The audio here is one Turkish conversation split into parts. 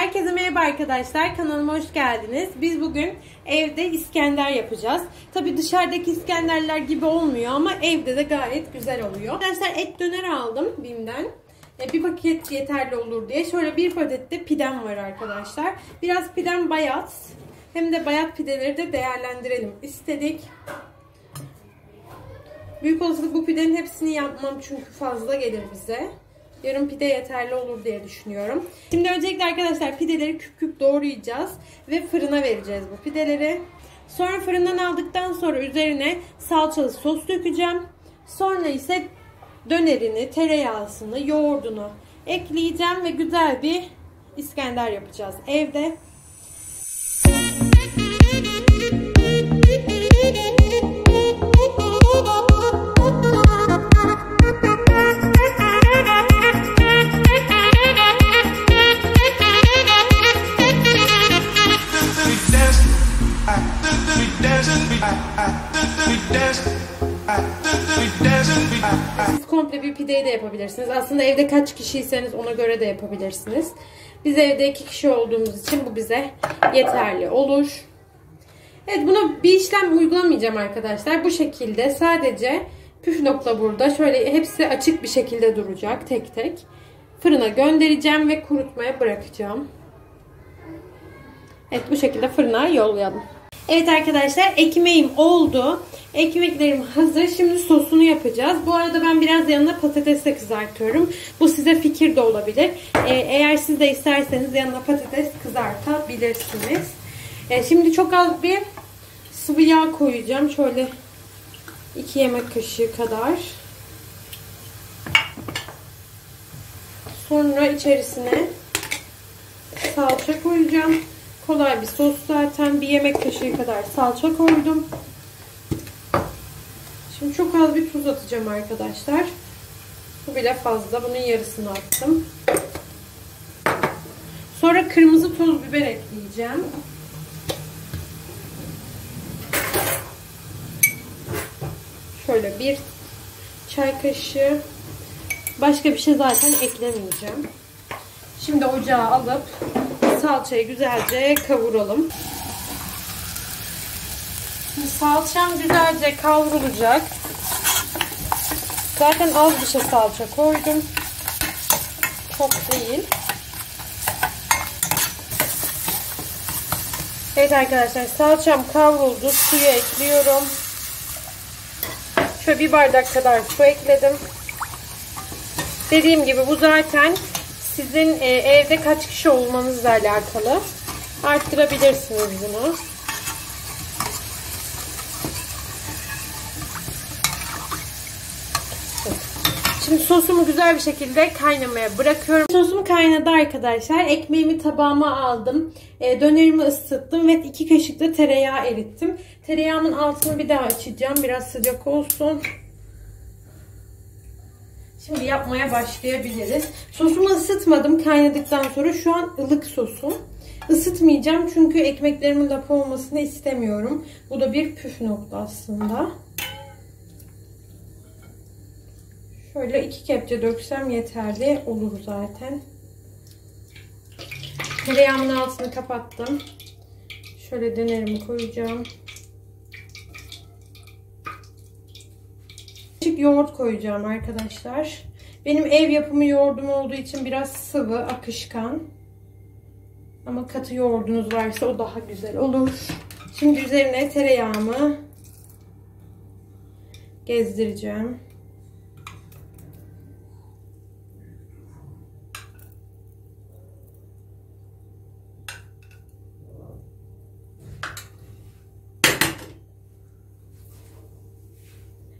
Herkese merhaba arkadaşlar. Kanalıma hoş geldiniz. Biz bugün evde İskender yapacağız. Tabi dışarıdaki İskenderler gibi olmuyor ama evde de gayet güzel oluyor. Arkadaşlar et döner aldım Bim'den. E, bir paket yeterli olur diye. Şöyle bir pakette pidem var arkadaşlar. Biraz pidem bayat. Hem de bayat pideleri de değerlendirelim istedik. Büyük olasılık bu pidenin hepsini yapmam çünkü fazla gelir bize. Yarım pide yeterli olur diye düşünüyorum. Şimdi öncelikle arkadaşlar pideleri küp küp doğrayacağız ve fırına vereceğiz bu pideleri. Sonra fırından aldıktan sonra üzerine salçalı sos dökeceğim. Sonra ise dönerini, tereyağısını, yoğurdunu ekleyeceğim ve güzel bir İskender yapacağız evde. Siz komple bir pideyi de yapabilirsiniz. Aslında evde kaç kişiyseniz ona göre de yapabilirsiniz. Biz evde iki kişi olduğumuz için bu bize yeterli olur. Evet buna bir işlem uygulamayacağım arkadaşlar. Bu şekilde sadece püf nokta burada. Şöyle hepsi açık bir şekilde duracak tek tek. Fırına göndereceğim ve kurutmaya bırakacağım. Evet bu şekilde fırına yollayalım. Evet arkadaşlar ekmeğim oldu. Ekmeklerim hazır. Şimdi sosunu yapacağız. Bu arada ben biraz yanına patates de kızartıyorum. Bu size fikir de olabilir. Ee, eğer siz de isterseniz yanına patates kızartabilirsiniz. Ee, şimdi çok az bir sıvı yağ koyacağım. Şöyle 2 yemek kaşığı kadar. Sonra içerisine salça koyacağım. Kolay bir sos zaten. Bir yemek kaşığı kadar salça koydum. Şimdi çok az bir tuz atacağım arkadaşlar. Bu bile fazla. Bunun yarısını attım. Sonra kırmızı toz biber ekleyeceğim. Şöyle bir çay kaşığı. Başka bir şey zaten eklemeyeceğim. Şimdi ocağa alıp salçayı güzelce kavuralım. Şimdi salçam güzelce kavrulacak. Zaten az bir şey salça koydum. Çok değil. Evet arkadaşlar salçam kavruldu. Suyu ekliyorum. Şöyle bir bardak kadar su ekledim. Dediğim gibi bu zaten sizin e, evde kaç kişi olmanızla alakalı. Arttırabilirsiniz bunu. Şimdi sosumu güzel bir şekilde kaynamaya bırakıyorum. Sosum kaynadı arkadaşlar. Ekmeğimi tabağıma aldım. E, dönerimi ısıttım ve iki kaşık da tereyağı erittim. Tereyağımın altını bir daha açacağım. Biraz sıcak olsun. Şimdi yapmaya başlayabiliriz. Sosumu ısıtmadım kaynadıktan sonra. Şu an ılık sosum. Isıtmayacağım çünkü ekmeklerimin lapa olmasını istemiyorum. Bu da bir püf nokta aslında. Şöyle iki kepçe döksem yeterli olur zaten. Tereyağımın altını kapattım. Şöyle dönerimi koyacağım. Küçük yoğurt koyacağım arkadaşlar. Benim ev yapımı yoğurdum olduğu için biraz sıvı, akışkan. Ama katı yoğurdunuz varsa o daha güzel olur. Şimdi üzerine tereyağımı gezdireceğim.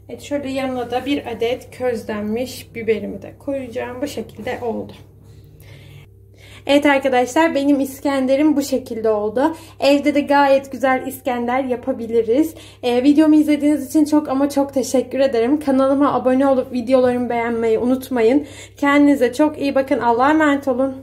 Evet şöyle yanına da bir adet közlenmiş biberimi de koyacağım. Bu şekilde oldu. Evet arkadaşlar benim İskender'im bu şekilde oldu. Evde de gayet güzel İskender yapabiliriz. Ee, videomu izlediğiniz için çok ama çok teşekkür ederim. Kanalıma abone olup videolarımı beğenmeyi unutmayın. Kendinize çok iyi bakın. Allah'a emanet olun.